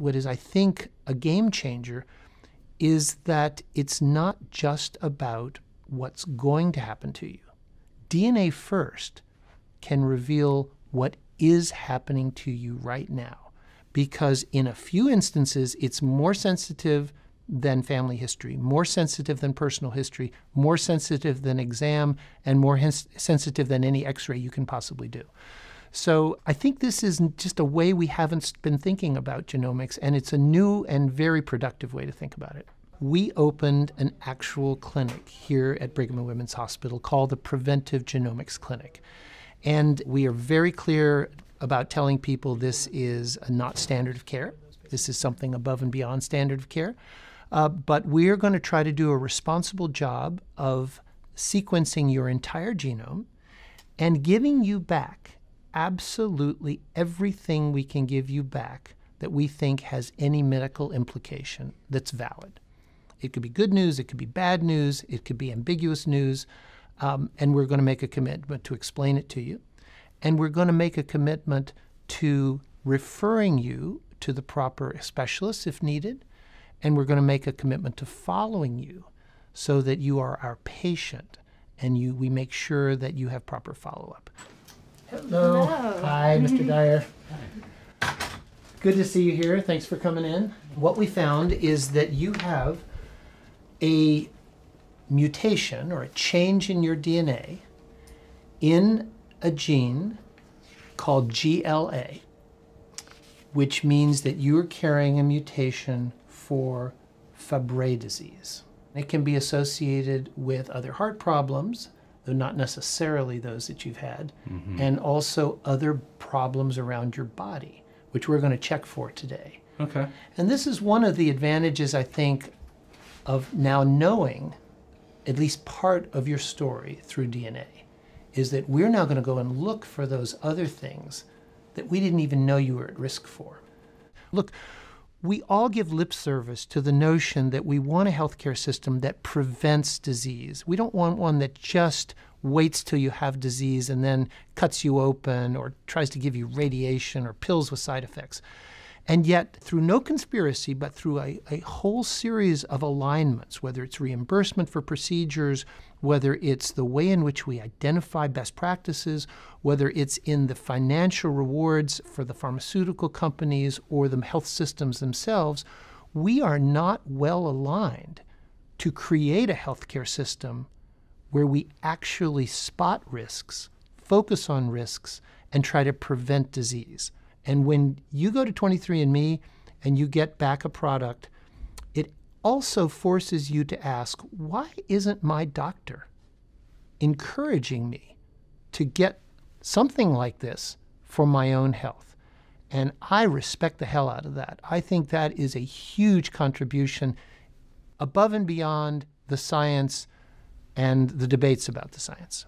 what is I think a game changer is that it's not just about what's going to happen to you. DNA first can reveal what is happening to you right now because in a few instances it's more sensitive than family history, more sensitive than personal history, more sensitive than exam, and more hens- sensitive than any x ray you can possibly do. So I think this is just a way we haven't been thinking about genomics, and it's a new and very productive way to think about it. We opened an actual clinic here at Brigham and Women's Hospital called the Preventive Genomics Clinic. And we are very clear about telling people this is not standard of care. This is something above and beyond standard of care. Uh, but we're going to try to do a responsible job of sequencing your entire genome and giving you back absolutely everything we can give you back that we think has any medical implication that's valid. It could be good news, it could be bad news, it could be ambiguous news, um, and we're going to make a commitment to explain it to you. And we're going to make a commitment to referring you to the proper specialists if needed, and we're going to make a commitment to following you so that you are our patient and you we make sure that you have proper follow-up. Hello. Hello. Hi, Mr. Mm-hmm. Dyer. Good to see you here. Thanks for coming in. What we found is that you have a mutation or a change in your DNA in a gene called GLA, which means that you're carrying a mutation for Fabry disease. It can be associated with other heart problems, though not necessarily those that you've had, mm-hmm. and also other problems around your body, which we're going to check for today. Okay. And this is one of the advantages, I think, of now knowing at least part of your story through DNA, is that we're now going to go and look for those other things that we didn't even know you were at risk for. Look, we all give lip service to the notion that we want a healthcare system that prevents disease. We don't want one that just waits till you have disease and then cuts you open or tries to give you radiation or pills with side effects. And yet, through no conspiracy, but through a, a whole series of alignments, whether it's reimbursement for procedures, whether it's the way in which we identify best practices, whether it's in the financial rewards for the pharmaceutical companies or the health systems themselves, we are not well aligned to create a healthcare system where we actually spot risks, focus on risks, and try to prevent disease. And when you go to 23andMe and you get back a product, it also forces you to ask, why isn't my doctor encouraging me to get something like this for my own health? And I respect the hell out of that. I think that is a huge contribution above and beyond the science and the debates about the science.